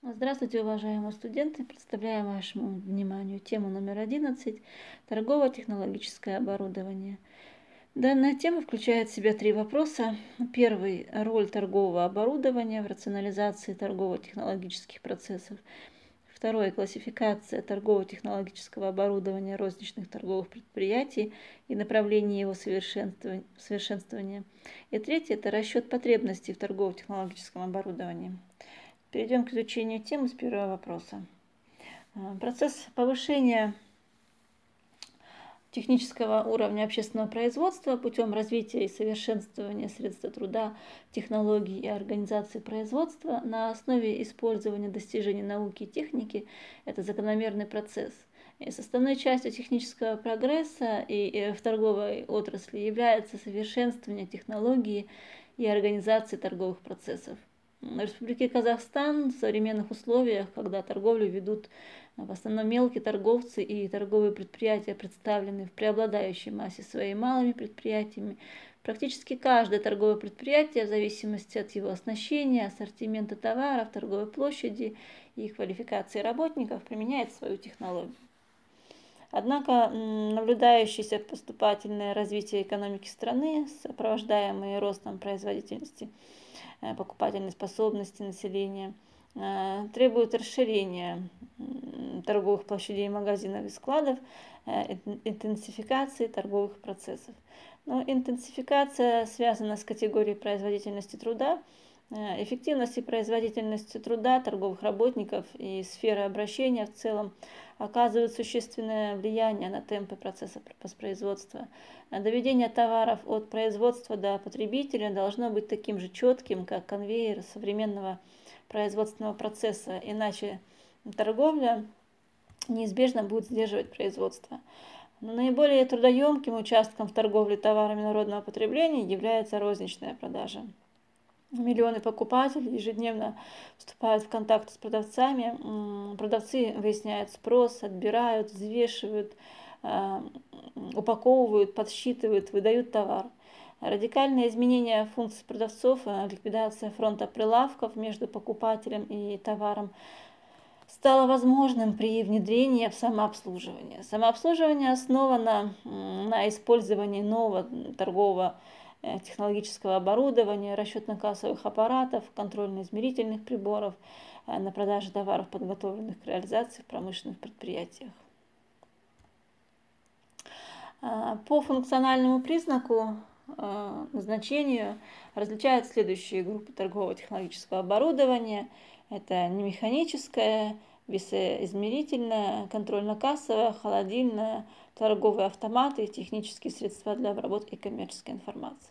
Здравствуйте, уважаемые студенты! Представляем вашему вниманию тему номер 11 – торгово-технологическое оборудование. Данная тема включает в себя три вопроса. Первый – роль торгового оборудования в рационализации торгово-технологических процессов. Второе – классификация торгово-технологического оборудования розничных торговых предприятий и направление его совершенствования. И третье – это расчет потребностей в торгово-технологическом оборудовании. Перейдем к изучению темы с первого вопроса. А, процесс повышения технического уровня общественного производства путем развития и совершенствования средств труда, технологий и организации производства на основе использования достижений науки и техники – это закономерный процесс. И составной частью технического прогресса и в торговой отрасли является совершенствование технологии и организации торговых процессов. В Республике Казахстан в современных условиях, когда торговлю ведут в основном мелкие торговцы и торговые предприятия, представлены в преобладающей массе своей малыми предприятиями, практически каждое торговое предприятие, в зависимости от его оснащения, ассортимента товаров, торговой площади и квалификации работников, применяет свою технологию. Однако наблюдающееся поступательное развитие экономики страны, сопровождаемое ростом производительности, Э, покупательной способности населения, э, требует расширения торговых площадей магазинов и складов, э, интенсификации торговых процессов. Но интенсификация связана с категорией производительности труда, эффективность и производительность труда торговых работников и сферы обращения в целом оказывают существенное влияние на темпы процесса воспроизводства. Доведение товаров от производства до потребителя должно быть таким же четким, как конвейер современного производственного процесса, иначе торговля неизбежно будет сдерживать производство. Но наиболее трудоемким участком в торговле товарами народного потребления является розничная продажа. Миллионы покупателей ежедневно вступают в контакт с продавцами. Продавцы выясняют спрос, отбирают, взвешивают, э, упаковывают, подсчитывают, выдают товар. Радикальное изменение функций продавцов, э, ликвидация фронта прилавков между покупателем и товаром стало возможным при внедрении в самообслуживание. Самообслуживание основано на использовании нового торгового технологического оборудования, расчетно-кассовых аппаратов, контрольно-измерительных приборов э, на продаже товаров, подготовленных к реализации в промышленных предприятиях. Э, по функциональному признаку назначению различают следующие группы торгового технологического оборудования. Это немеханическое, весоизмерительное, контрольно-кассовое, холодильное, торговые автоматы технические средства для обработки коммерческой информации.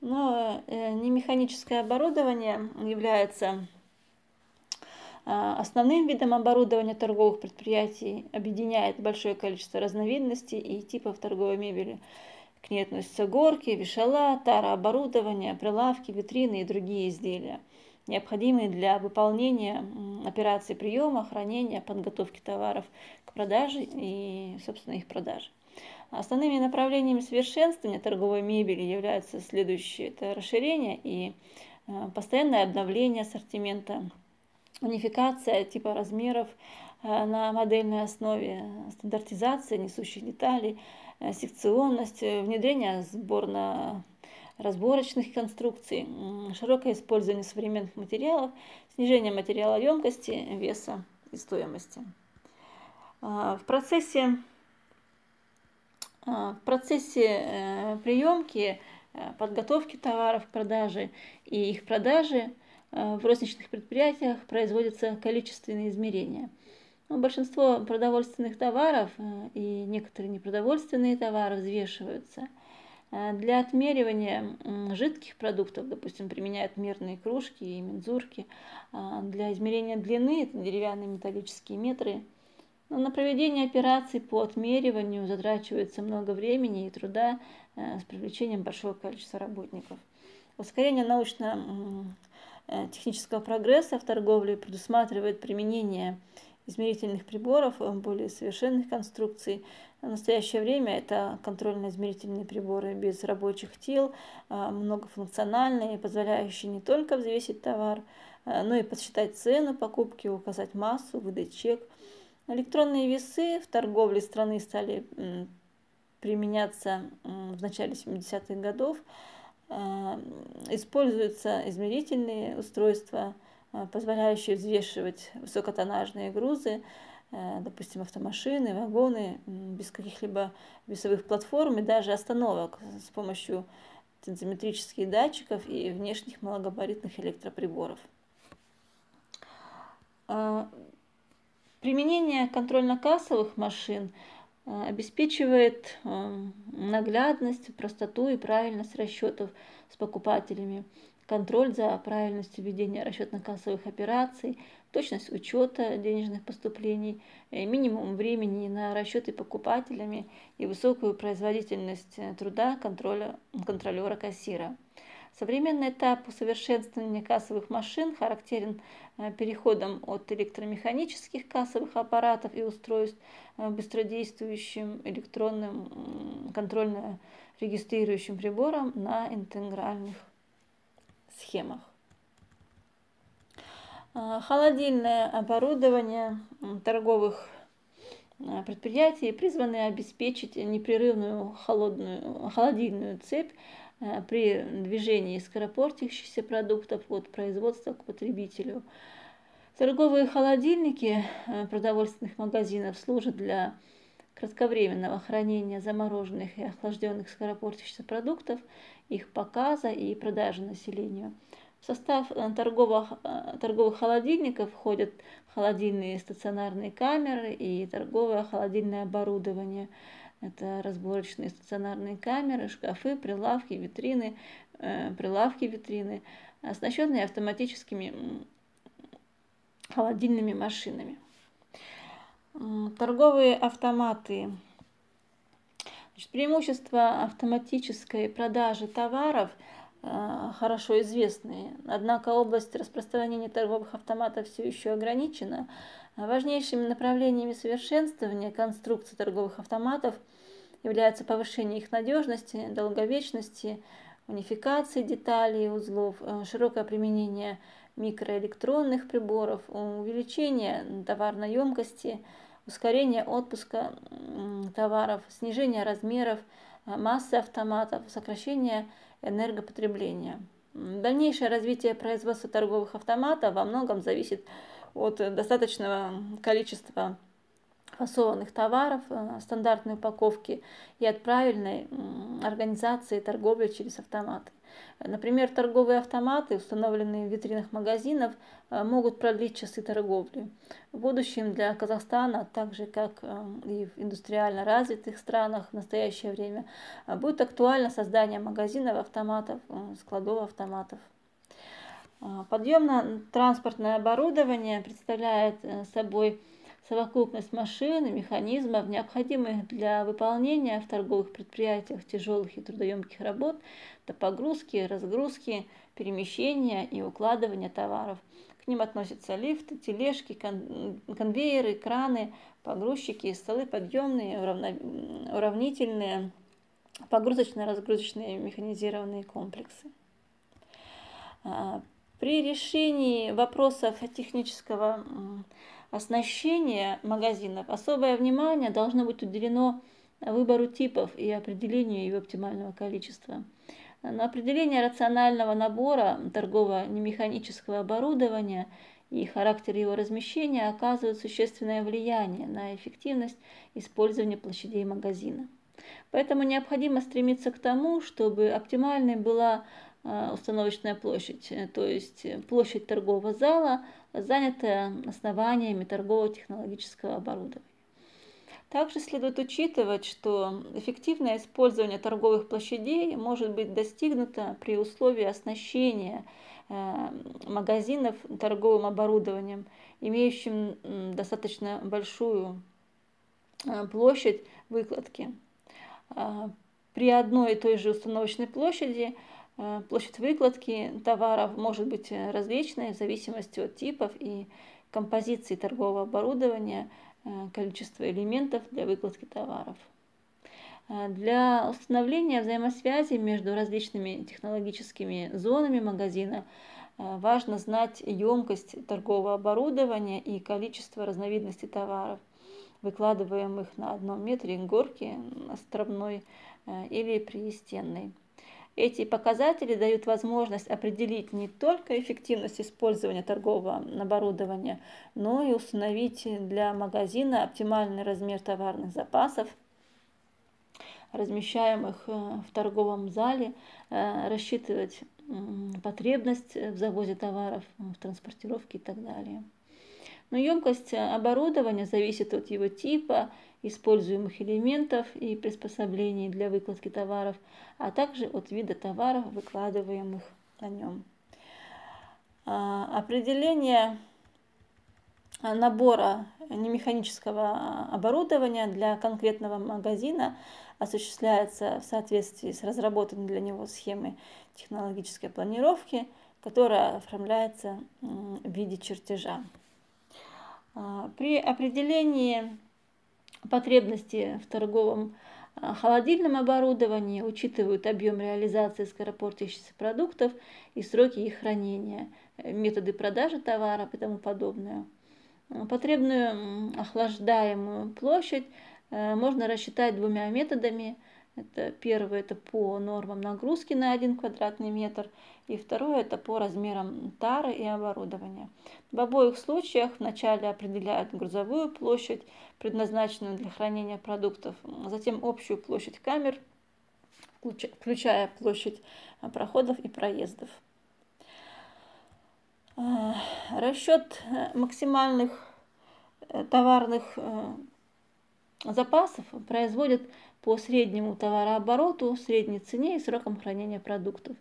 Но э, немеханическое оборудование является э, основным видом оборудования торговых предприятий, объединяет большое количество разновидностей и типов торговой мебели. К ней относятся горки, вешала, тарооборудование, прилавки, витрины и другие изделия – необходимые для выполнения операций приема, хранения, подготовки товаров к продаже и, собственно, их продажи. Основными направлениями совершенствования торговой мебели являются следующие. Это расширение и э, постоянное обновление ассортимента, унификация типа размеров э, на модельной основе, стандартизация несущих деталей, э, секционность, внедрение сборно разборочных конструкций, широкое использование современных материалов, снижение материалоемкости, веса и стоимости. А, в процессе, а, в процессе э, приемки, э, подготовки товаров к продаже и их продажи э, в розничных предприятиях производятся количественные измерения. Но большинство продовольственных товаров и некоторые непродовольственные товары взвешиваются – для отмеривания жидких продуктов, допустим, применяют мерные кружки и мензурки. А для измерения длины это деревянные металлические метры. Но на проведение операций по отмериванию затрачивается много времени и труда э, с привлечением большого количества работников. Ускорение научно-технического прогресса в торговле предусматривает применение измерительных приборов, э, более совершенных конструкций. В настоящее время это контрольно-измерительные приборы без рабочих тел, э, многофункциональные, позволяющие не только взвесить товар, но и подсчитать цену покупки, указать массу, выдать чек. Электронные весы в торговле страны стали применяться в начале 70-х годов. Используются измерительные устройства, позволяющие взвешивать высокотоннажные грузы, Э, допустим, автомашины, вагоны без каких-либо весовых платформ и даже остановок с помощью тензометрических датчиков и внешних малогабаритных электроприборов. Э, применение контрольно-кассовых машин э, обеспечивает наглядность, простоту и правильность расчетов с покупателями, контроль за правильностью ведения расчетно-кассовых операций, точность учета денежных поступлений, э, минимум времени на расчеты покупателями и высокую производительность э, труда контроля, контролера кассира. Современный этап усовершенствования кассовых машин характерен э, переходом от электромеханических кассовых аппаратов и устройств быстродействующим электронным контрольно-регистрирующим приборам на интегральных схемах. А, холодильное оборудование торговых а, предприятий призваны обеспечить непрерывную холодную, холодильную цепь а, при движении скоропортящихся продуктов от производства к потребителю. Торговые холодильники продовольственных магазинов служат для кратковременного хранения замороженных и охлажденных скоропортящихся продуктов, их показа и продажи населению. В состав э, торговых, э, торговых холодильников входят холодильные стационарные камеры и торговое холодильное оборудование. Это разборочные стационарные камеры, шкафы, прилавки, витрины, э, прилавки, витрины, оснащенные автоматическими холодильными машинами. Торговые автоматы. Значит, преимущество автоматической продажи товаров – Э, хорошо известные. Однако область распространения торговых автоматов все еще ограничена. Важнейшими направлениями совершенствования конструкции торговых автоматов являются повышение их надежности, долговечности, унификации деталей и узлов, э, широкое применение микроэлектронных приборов, увеличение товарной емкости, ускорение отпуска товаров, снижение размеров, э, массы автоматов, сокращение энергопотребления. Дальнейшее развитие производства торговых автоматов во многом зависит от достаточного количества фасованных товаров, э, стандартной упаковки и от правильной организации торговли через автоматы. Например, торговые автоматы, установленные в витринах магазинов, э, могут продлить часы торговли. В будущем для Казахстана, так же как э, и в индустриально развитых странах в настоящее время, будет актуально создание магазинов автоматов, складов автоматов. Подъемно-транспортное оборудование представляет собой совокупность машин и механизмов, необходимых для выполнения в торговых предприятиях тяжелых и трудоемких работ, до погрузки, разгрузки, перемещения и укладывания товаров. К ним относятся лифты, тележки, конвейеры, краны, погрузчики, столы подъемные, уравнительные, погрузочно-разгрузочные механизированные комплексы. А, при решении вопросов технического оснащения магазинов особое внимание должно быть уделено выбору типов и определению его оптимального количества. На определение рационального набора торгово-немеханического оборудования и характер его размещения оказывают существенное влияние на эффективность использования площадей магазина. Поэтому необходимо стремиться к тому, чтобы оптимальной была а, установочная площадь, то есть площадь торгового зала занятая основаниями торгово-технологического оборудования. Также следует учитывать, что эффективное использование торговых площадей может быть достигнуто при условии оснащения э, магазинов торговым оборудованием, имеющим достаточно большую э, площадь выкладки. А, при одной и той же установочной площади площадь выкладки товаров может быть э, различной в зависимости от типов и композиции торгового оборудования, э, количества элементов для выкладки товаров. Для установления взаимосвязи между различными технологическими зонами магазина важно знать емкость торгового оборудования и количество разновидностей товаров, выкладываемых на одном метре горки островной или пристенной. Эти показатели дают возможность определить не только эффективность использования торгового оборудования, но и установить для магазина оптимальный размер товарных запасов, размещаемых э, в торговом зале, э, рассчитывать потребность в завозе товаров, в транспортировке и так далее. Но емкость оборудования зависит от его типа, используемых элементов и приспособлений для выкладки товаров, а также от вида товаров, выкладываемых на нем. А, определение набора немеханического оборудования для конкретного магазина осуществляется в соответствии с разработанной для него схемой технологической планировки, которая оформляется в виде чертежа. А, при определении потребности в торговом а, холодильном оборудовании учитывают объем реализации скоропортящихся продуктов и сроки их хранения, методы продажи товара и тому подобное. Потребную охлаждаемую площадь э, можно рассчитать двумя методами – это первое это по нормам нагрузки на 1 квадратный метр, и второе это по размерам тары и оборудования. В обоих случаях вначале определяют грузовую площадь, предназначенную для хранения продуктов, затем общую площадь камер, включая площадь проходов и проездов. Э, расчет максимальных э, товарных э, запасов производят по среднему товарообороту, средней цене и срокам хранения продуктов.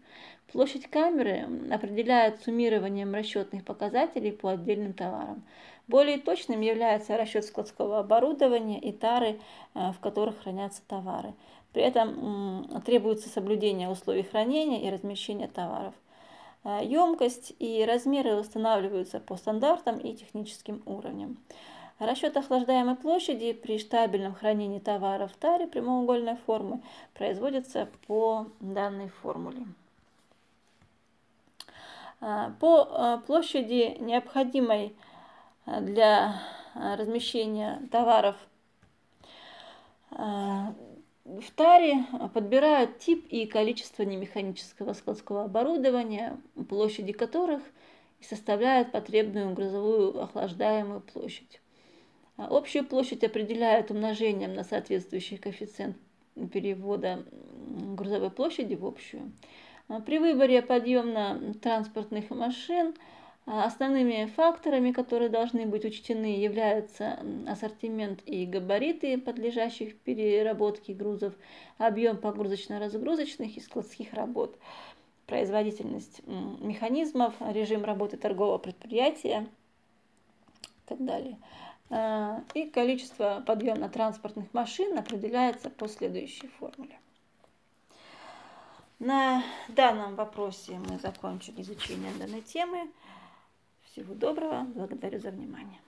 Площадь камеры определяет суммированием расчетных показателей по отдельным товарам. Более точным является расчет складского оборудования и тары, э, в которых хранятся товары. При этом требуется соблюдение условий хранения и размещения товаров. Емкость э, и размеры устанавливаются по стандартам и техническим уровням. Расчет охлаждаемой площади при штабельном хранении товара в таре прямоугольной формы производится по данной формуле. А, по а, площади, необходимой а, для размещения товаров в таре, подбирают тип и количество немеханического складского оборудования, площади которых составляют потребную грузовую охлаждаемую площадь. А общую площадь определяют умножением на соответствующий коэффициент перевода грузовой площади в общую. А при выборе подъемно-транспортных машин а, основными факторами, которые должны быть учтены, являются ассортимент и габариты подлежащих переработке грузов, объем погрузочно-разгрузочных и складских работ, производительность механизмов, режим работы торгового предприятия и так далее. Э, и количество подъемно-транспортных машин определяется по следующей формуле. На данном вопросе мы закончили изучение данной темы. Всего доброго, благодарю за внимание.